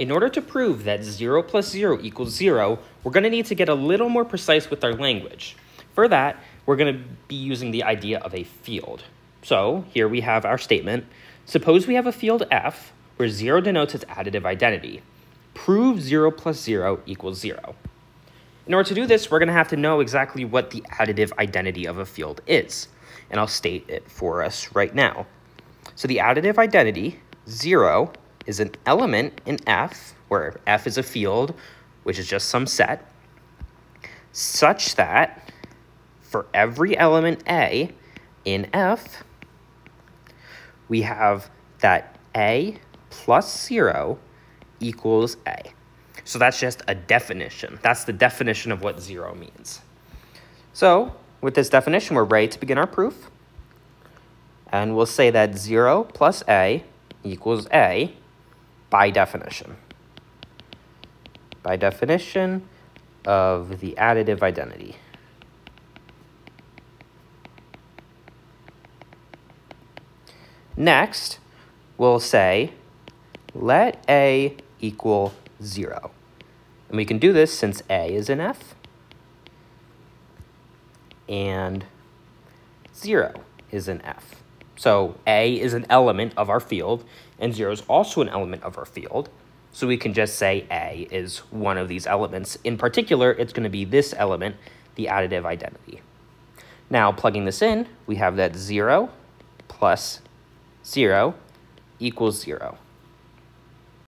in order to prove that 0 plus 0 equals 0, we're going to need to get a little more precise with our language. For that, we're going to be using the idea of a field. So here we have our statement. Suppose we have a field f where 0 denotes its additive identity. Prove 0 plus 0 equals 0. In order to do this, we're going to have to know exactly what the additive identity of a field is. And I'll state it for us right now. So the additive identity, 0, is an element in F, where F is a field, which is just some set, such that for every element A in F, we have that A plus 0 equals A. So that's just a definition. That's the definition of what 0 means. So with this definition, we're ready to begin our proof. And we'll say that 0 plus A equals A by definition. By definition of the additive identity. Next, we'll say let A equal 0. And we can do this since A is in F and 0 is in F. So A is an element of our field, and 0 is also an element of our field. So we can just say A is one of these elements. In particular, it's going to be this element, the additive identity. Now, plugging this in, we have that 0 plus 0 equals 0.